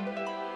Música